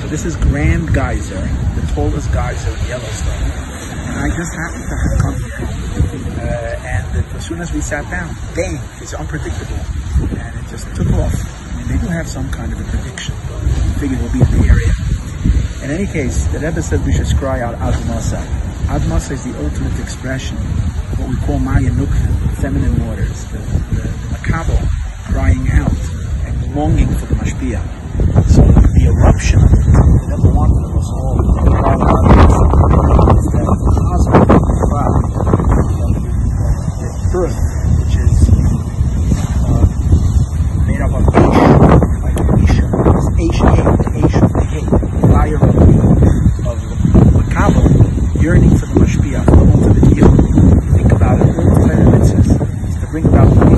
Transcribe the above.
So this is Grand Geyser, the tallest geyser in Yellowstone. And I just happened to have come here. Uh, and as soon as we sat down, bang, it's unpredictable. And it just took off. I mean, they do have some kind of a prediction. I figured we'll be in the area. In any case, the Rebbe said we should cry out Ad Masai. Admasa is the ultimate expression, what we call Mayin Nukvin, feminine waters, the, the, the longing for the mashpia. So the eruption of it, the devil wanted us all to be part of that earth, which is uh, made up of Asia, like Asia, H-A, Asia, the hate, the fire of, of the Kaaba, yearning for the mashpia, for the ultimate yield. Think about it, all the benefits to bring about the